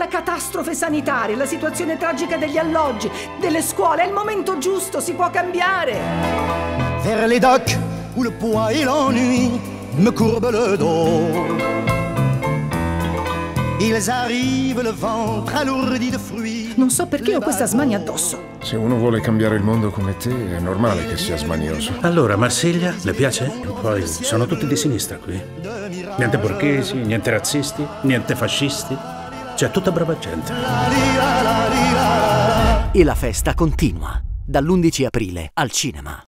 dalla catastrofe sanitaria, la situazione tragica degli alloggi, delle scuole. È il momento giusto, si può cambiare. Vers les docks où le poids et l'ennui me courbent le dos. Ils arrivent le ventre alourdi de fruits. Non so perché ho questa smania addosso. Se uno vuole cambiare il mondo come te, è normale che sia smanioso. Allora, Marsiglia, le piace? Poi sono tutti di sinistra qui. Niente borghesi, niente razzisti, niente fascisti. C'è tutta brava gente. E la festa continua. Dall'11 aprile al cinema.